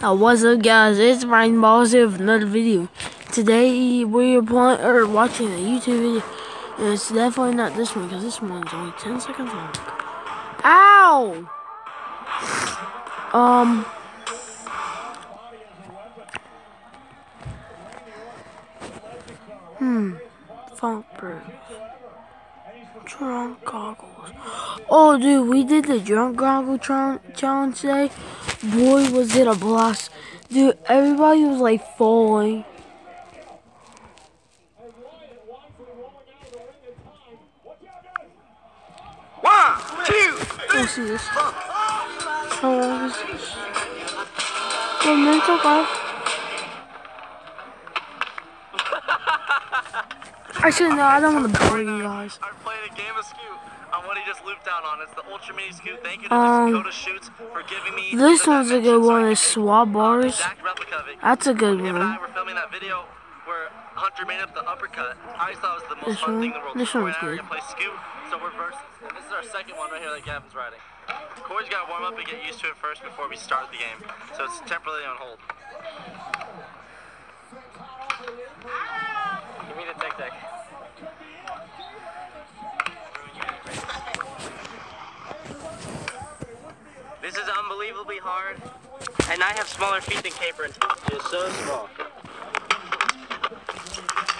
Uh, what's up guys, it's Ryan Balls here with another video. Today we're playing or watching a YouTube video. And it's definitely not this one because this one's only 10 seconds long. Ow! Um Hmm. Funk Burgers. Drunk goggles. Oh dude, we did the drunk goggle challenge today boy, was it a blast. Dude, everybody was like falling. One, two, three. Let's see this. How long is this? One minute, okay. Actually, no, I don't want to bore you guys. I'm playing a game of Scoot he just looped out on. It's the Ultra Mini Scoot. Thank you to Um, Dakota Shoots for giving me This one's a good dimensions so I one, is swap uh, bars. exact replica of it. That's a good Him and I one. filming that video where Hunter made up the uppercut. I thought it was the most This fun one? thing in the world. This one's and I are good. play so we're versus. And this is our second one right here that Gavin's riding. Corey's got to warm up and get used to it first before we start the game. So it's temporarily on hold. Give me the tic tac. This is unbelievably hard, and I have smaller feet than Capron. It's so small.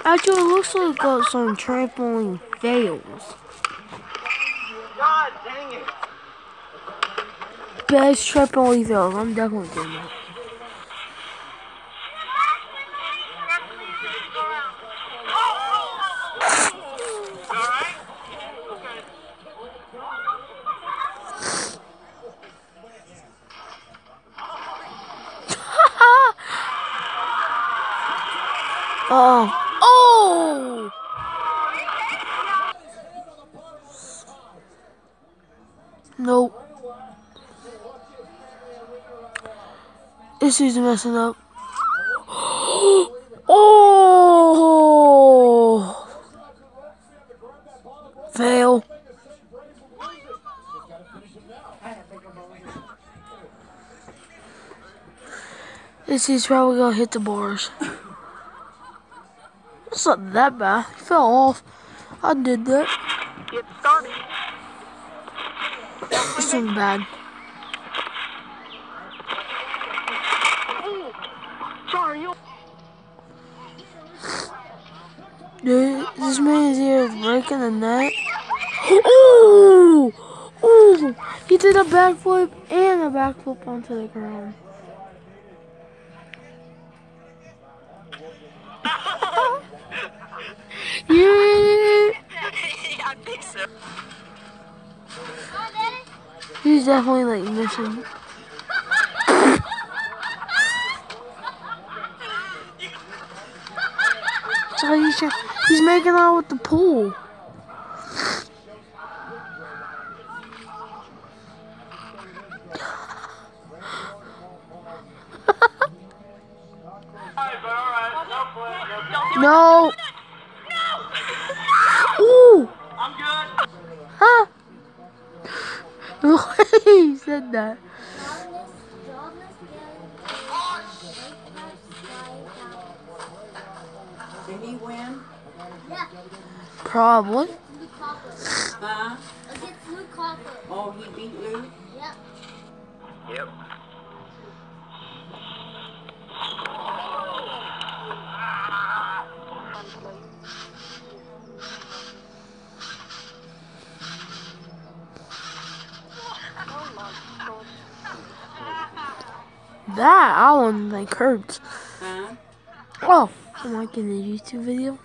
Actually, it looks like it got some trampoline fails. God dang it! Best trampoline fails. I'm definitely doing that. Oh. Oh! Nope. This is messing up. Oh! Fail. This is probably gonna hit the bars. It's not that bad. He fell off. I did that. Get started. This one's bad. Dude, this man is here breaking the net. Oh! Oh! He did a backflip and a backflip onto the ground. Definitely like missing. So he's, he's making out with the pool. He said that. Did he win? Probably. Huh? Against Luke Copper. Oh, he beat Luke? That I one like hurts. Huh? Oh, I'm liking the YouTube video.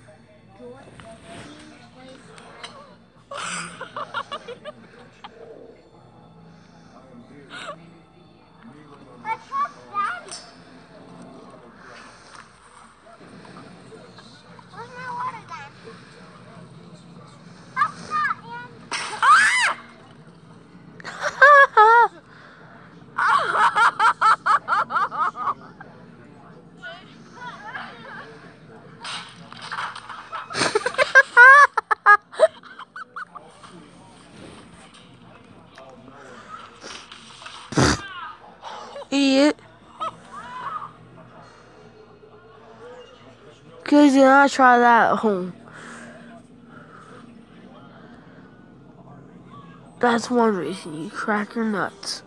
idiot. Cause you not try that at home. That's one reason you crack your nuts.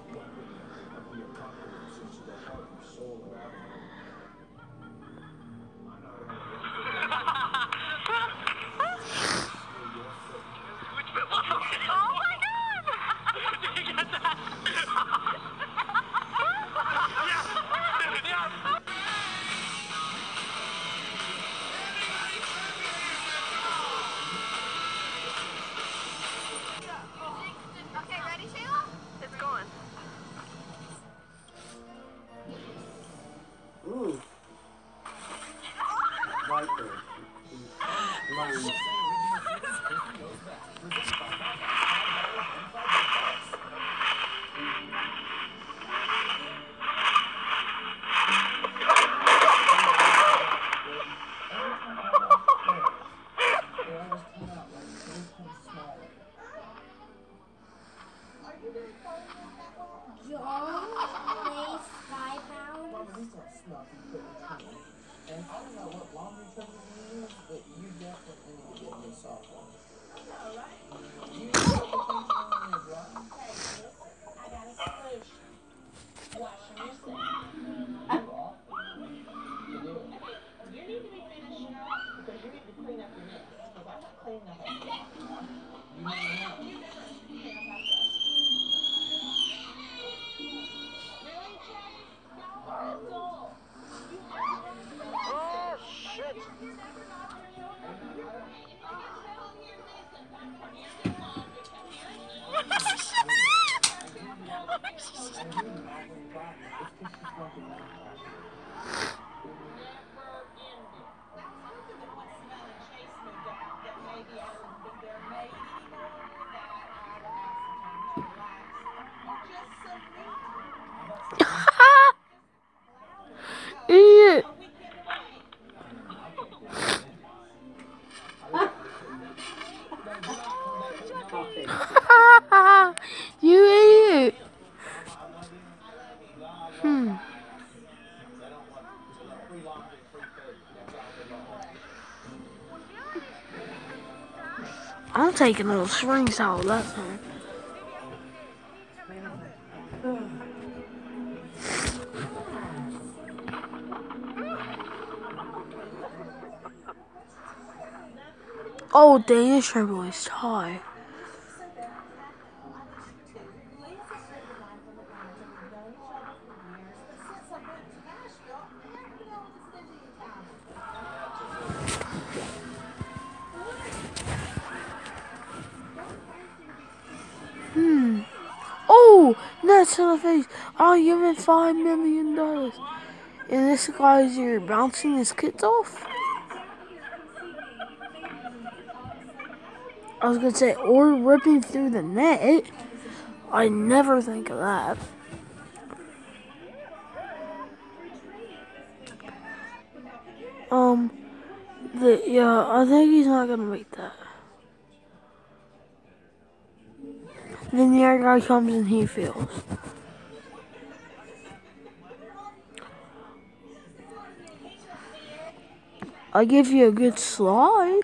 Idiot! taking those springs out that time. Oh, Danish boys tie. Nuts to the face. I'll give him five million dollars. And this guy's here bouncing his kids off. I was gonna say, or ripping through the net. I never think of that. Um, the yeah, I think he's not gonna make that. Then the other guy comes and he fails. I give you a good slide.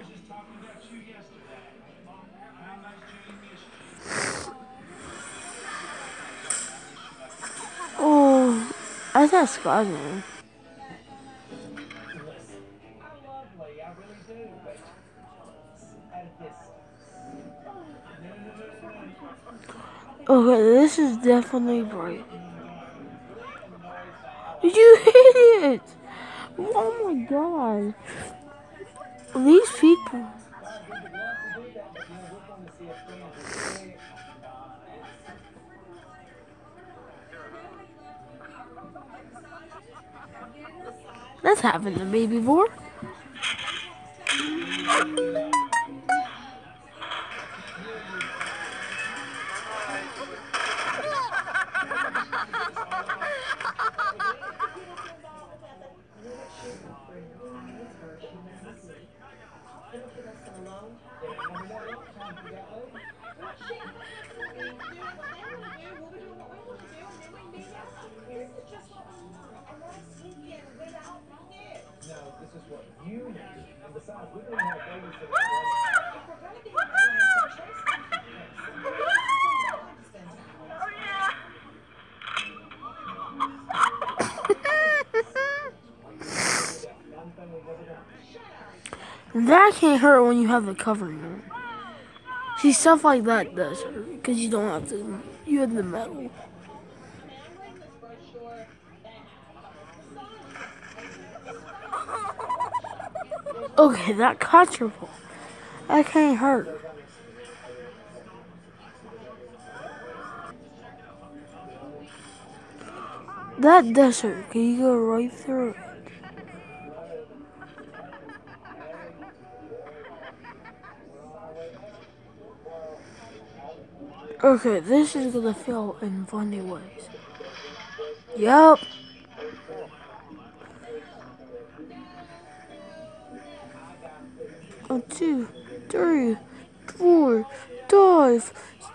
Oh, I thought Scott man. Okay, this is definitely bright. Did you idiot! Oh my god. These people. That's happened to me before. No, way we're going to move through the middle. this That can't hurt when you have the covering on. See, stuff like that does hurt because you don't have to. You have the metal. Okay, that caught. That can't hurt. That does hurt. Can you go right through Okay, this is gonna feel in funny ways. Yup. One, two, three, four, five,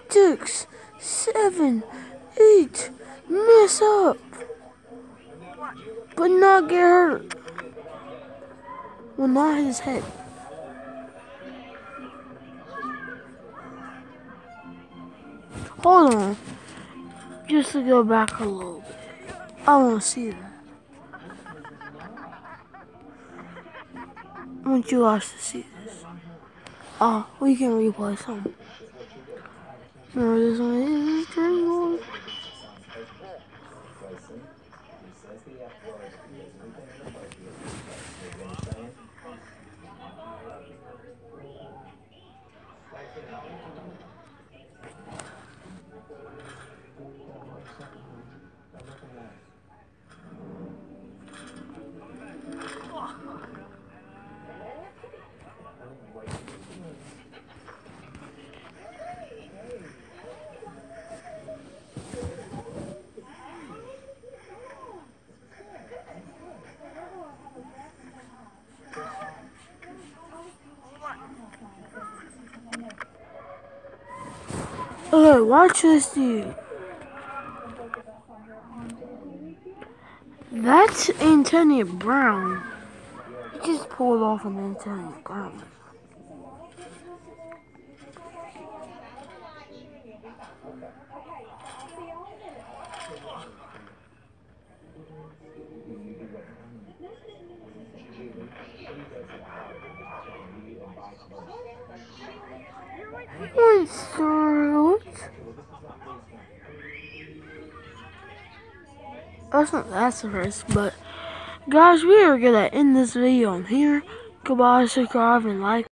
six, seven, eight. Mess up. But not get hurt. Well, not his head. Hold on. Just to go back a little bit. I want to see that. I want you guys to see this. Oh, we can replay some. Remember this one is Okay, watch this dude. That's Antonio Brown. He just pulled off an Antonio Brown. Went through That's not that's the first, but guys, we are gonna end this video on here. Goodbye, subscribe, and like.